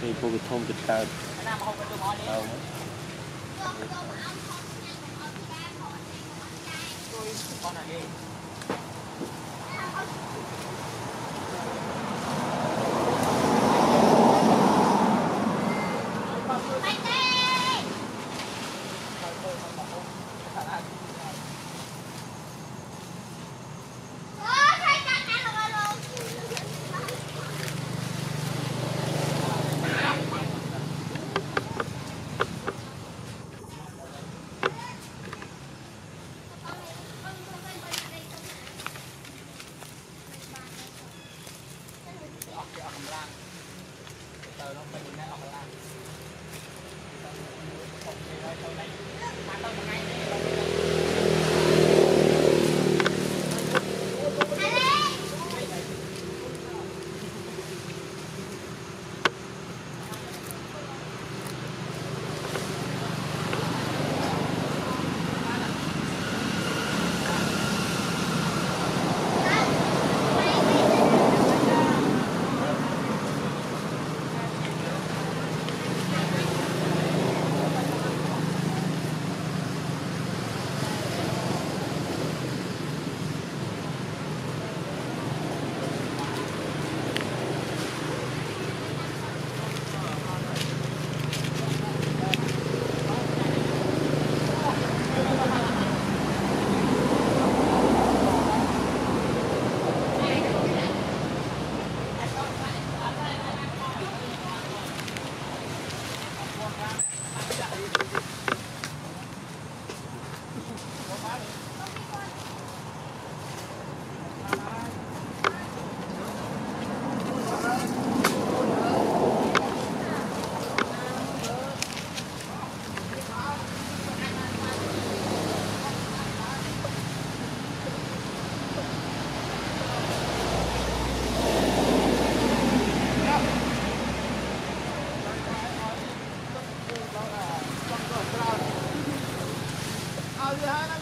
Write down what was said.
ពីពុកធំចិត្តកើតណាមហូបទៅមកនេះទៅមកអង្គផងញ៉ាំបងអត់បានផងអត់ទេបងចាយជួយបងណាគេ 来，